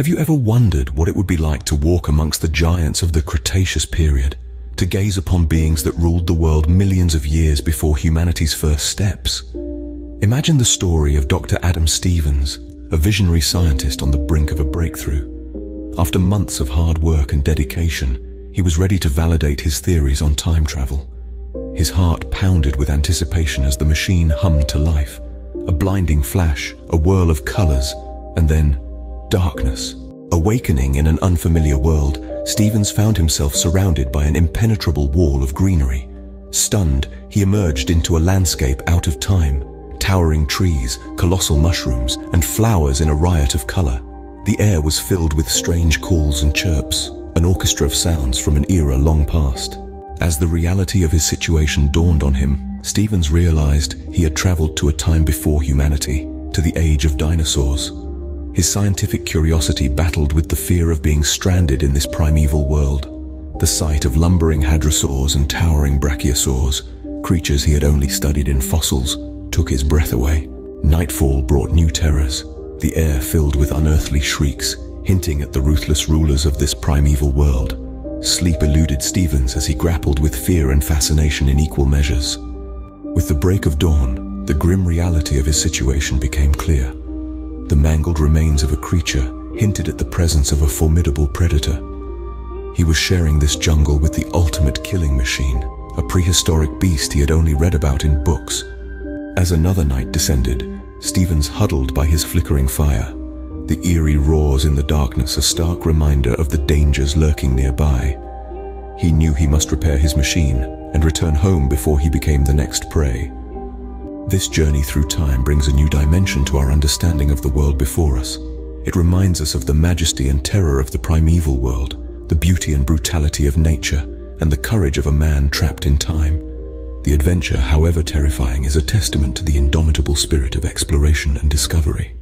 Have you ever wondered what it would be like to walk amongst the giants of the Cretaceous period, to gaze upon beings that ruled the world millions of years before humanity's first steps? Imagine the story of Dr. Adam Stevens, a visionary scientist on the brink of a breakthrough. After months of hard work and dedication, he was ready to validate his theories on time travel. His heart pounded with anticipation as the machine hummed to life. A blinding flash, a whirl of colors, and then darkness. Awakening in an unfamiliar world, Stevens found himself surrounded by an impenetrable wall of greenery. Stunned, he emerged into a landscape out of time, towering trees, colossal mushrooms, and flowers in a riot of color. The air was filled with strange calls and chirps, an orchestra of sounds from an era long past. As the reality of his situation dawned on him, Stevens realized he had traveled to a time before humanity, to the age of dinosaurs. His scientific curiosity battled with the fear of being stranded in this primeval world. The sight of lumbering hadrosaurs and towering brachiosaurs, creatures he had only studied in fossils, took his breath away. Nightfall brought new terrors, the air filled with unearthly shrieks, hinting at the ruthless rulers of this primeval world. Sleep eluded Stevens as he grappled with fear and fascination in equal measures. With the break of dawn, the grim reality of his situation became clear. The mangled remains of a creature hinted at the presence of a formidable predator. He was sharing this jungle with the ultimate killing machine, a prehistoric beast he had only read about in books. As another night descended, Stevens huddled by his flickering fire. The eerie roars in the darkness a stark reminder of the dangers lurking nearby. He knew he must repair his machine and return home before he became the next prey. This journey through time brings a new dimension to our understanding of the world before us. It reminds us of the majesty and terror of the primeval world, the beauty and brutality of nature, and the courage of a man trapped in time. The adventure, however terrifying, is a testament to the indomitable spirit of exploration and discovery.